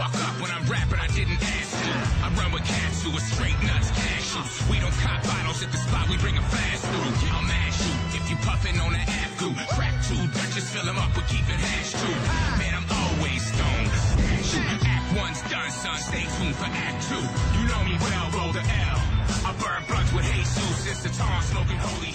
fuck up when I'm rapping, I didn't ask to. I run with cats who are straight nuts, cashews. We don't cop bottles at the spot, we bring a fast through. I'll mash you if you puffin' on that app goo. Crack two Dutchess, fill 'em up with keeping hash too. Man, I'm always stoned. Act one's done, son. Stay tuned for act two. You know me well, roll the L. I burn blunts with Jesus it's the time smoking holy.